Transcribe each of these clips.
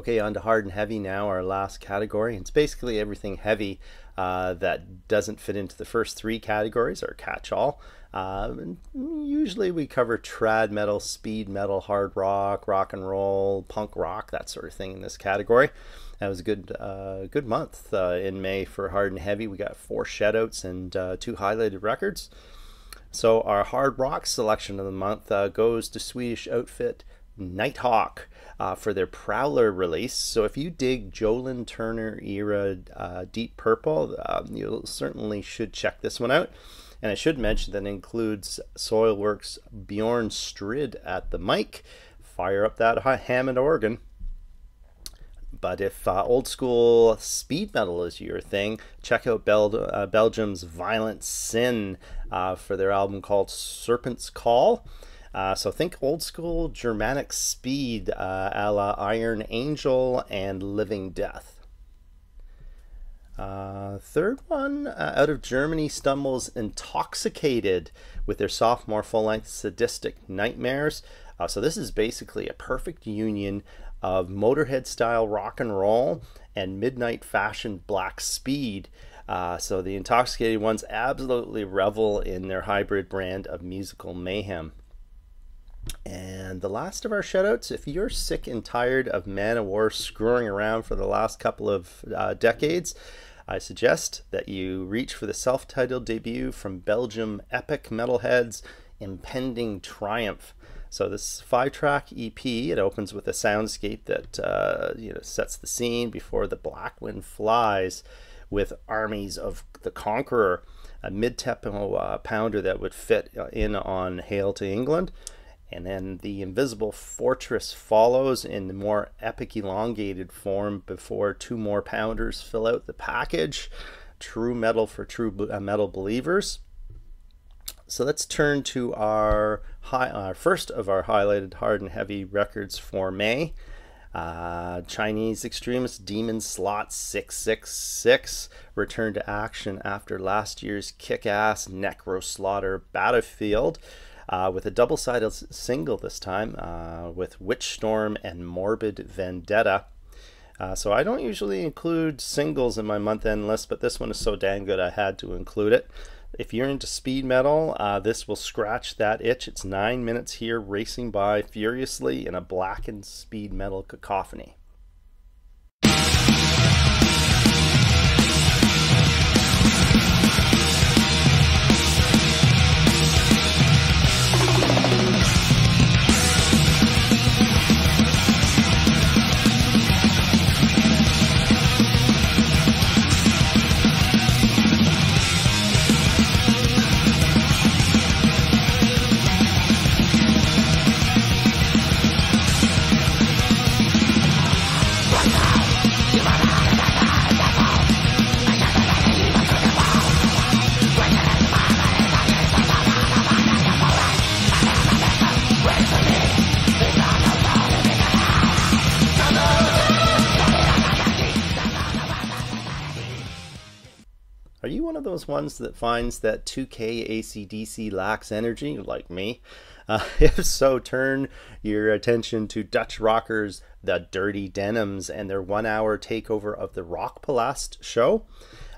Okay, on to hard and heavy now, our last category. It's basically everything heavy uh, that doesn't fit into the first three categories or catch all. Uh, usually we cover trad metal, speed metal, hard rock, rock and roll, punk rock, that sort of thing in this category. That was a good uh, good month uh, in May for hard and heavy. We got four shoutouts and uh, two highlighted records. So our hard rock selection of the month uh, goes to Swedish outfit Nighthawk uh, for their Prowler release. So if you dig Joe Lynn Turner era uh, Deep Purple, um, you certainly should check this one out. And I should mention that includes Soilwork's Bjorn Strid at the mic. Fire up that Hammond organ. But if uh, old school speed metal is your thing, check out Bel- uh, Belgium's Violent Sin uh, for their album called Serpent's Call. Uh, so think old school Germanic speed uh, a la Iron Angel and Living Death. Uh, third one uh, out of Germany stumbles Intoxicated with their sophomore full length Sadistic Nightmares. Uh, so this is basically a perfect union of Motorhead style rock and roll and midnight fashion black speed. Uh, so the intoxicated ones absolutely revel in their hybrid brand of musical mayhem. And the last of our shoutouts, if you're sick and tired of Manowar screwing around for the last couple of uh, decades, I suggest that you reach for the self titled debut from Belgium Epic Metalheads Impending Triumph. So this five-track EP it opens with a soundscape that uh, you know sets the scene before the black wind flies, with armies of the conqueror, a mid-tempo uh, pounder that would fit in on "Hail to England." And then the invisible fortress follows in the more epic elongated form before two more pounders fill out the package. True metal for true uh, metal believers. So let's turn to our, high, our first of our highlighted hard and heavy records for May. Uh, Chinese extremist Demon Slot 666 returned to action after last year's kick ass Necro Slaughter Battlefield uh, with a double sided single this time uh, with Witch Storm and Morbid Vendetta. Uh, so I don't usually include singles in my month end list, but this one is so dang good I had to include it. If you're into speed metal, uh, this will scratch that itch. It's nine minutes here racing by furiously in a blackened speed metal cacophony. Those ones that finds that 2K ACDC lacks energy, like me? Uh, if so, turn your attention to Dutch rockers The Dirty Denims and their one hour takeover of the Rock Rockpalast show.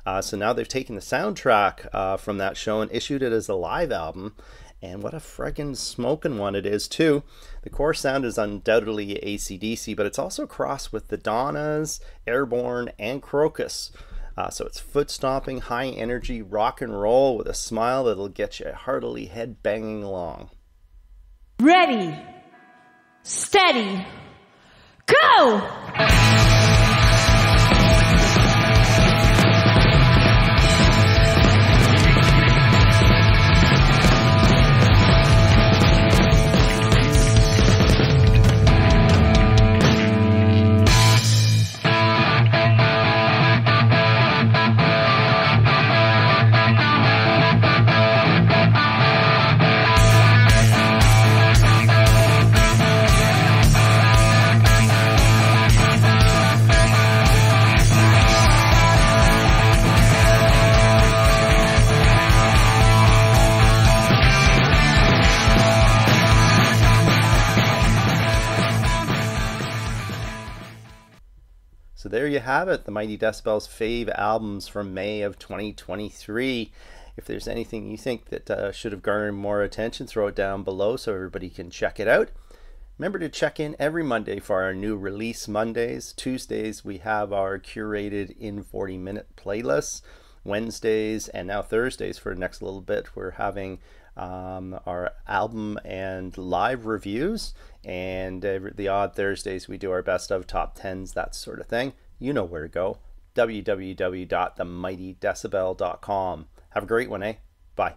Uh, so now they've taken the soundtrack uh, from that show and issued it as a live album. And what a friggin' smoking one it is, too. The core sound is undoubtedly ACDC, but it's also crossed with the Donnas, Airborne, and Krokus. Uh, so it's foot stomping, high energy rock and roll with a smile that'll get you heartily head banging along. Ready, steady, go! So there you have it, the Mighty Decibels fave albums from May of 2023. If there's anything you think that uh, should have garnered more attention, throw it down below so everybody can check it out. Remember to check in every Monday for our new release Mondays. Tuesdays, we have our curated in 40 minute playlists. Wednesdays and now Thursdays for the next little bit, we're having um, our album and live reviews. And uh, the odd Thursdays, we do our best of top 10s, that sort of thing. You know where to go www.themightydecibel.com. Have a great one, eh? Bye.